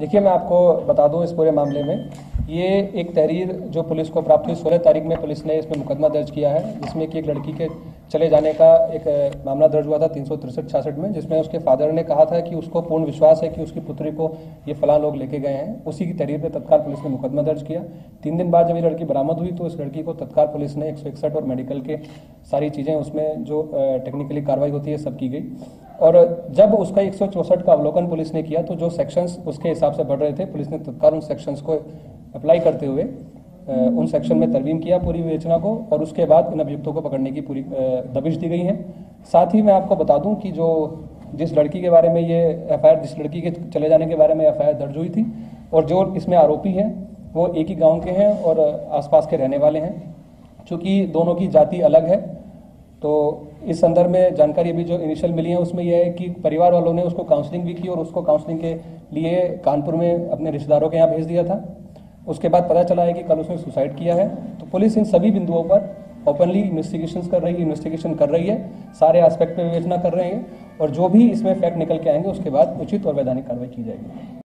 देखिए, मैं आपको बता दूँ इस पूरे मामले में, ये एक तहरीर जो पुलिस को प्राप्त हुई, सोलह तारीख में पुलिस ने इसमें मुकदमा दर्ज किया है, जिसमें कि एक लड़की के चले जाने का एक मामला दर्ज हुआ था तीन सौ में, जिसमें उसके फादर ने कहा था कि उसको पूर्ण विश्वास है कि उसकी पुत्री को ये फलां लोग लेके गए हैं। उसी की तहरीर पर तत्काल पुलिस ने मुकदमा दर्ज किया। तीन दिन बाद जब ये लड़की बरामद हुई तो इस लड़की को तत्काल पुलिस ने एक सौ इकसठ और मेडिकल के सारी चीज़ें उसमें जो टेक्निकली कार्रवाई होती है, सब की गई। और जब उसका एक का अवलोकन पुलिस ने किया तो जो सेक्शंस उसके हिसाब से बढ़ रहे थे, पुलिस ने तत्काल उन सेक्शंस को अप्लाई करते हुए उन सेक्शन में तरमीम किया पूरी विवेचना को और उसके बाद इन अभियुक्तों को पकड़ने की पूरी दबिश दी गई है। साथ ही मैं आपको बता दूँ कि जो जिस लड़की के बारे में ये एफ़ जिस लड़की के चले जाने के बारे में एफआईआर दर्ज हुई थी और जो इसमें आरोपी हैं, वो एक ही गाँव के हैं और आसपास के रहने वाले हैं, चूँकि दोनों की जाति अलग है। तो इस संदर्भ में जानकारी अभी जो इनिशियल मिली है, उसमें यह है कि परिवार वालों ने उसको काउंसलिंग भी की और उसको काउंसलिंग के लिए कानपुर में अपने रिश्तेदारों के यहाँ भेज दिया था। उसके बाद पता चला है कि कल उसने सुसाइड किया है। तो पुलिस इन सभी बिंदुओं पर ओपनली इन्वेस्टिगेशन कर रही है इन्वेस्टिगेशन कर रही है। सारे आस्पेक्ट पर विवेचना कर रहे हैं और जो भी इसमें फैक्ट निकल के आएँगे, उसके बाद उचित और वैधानिक कार्रवाई की जाएगी।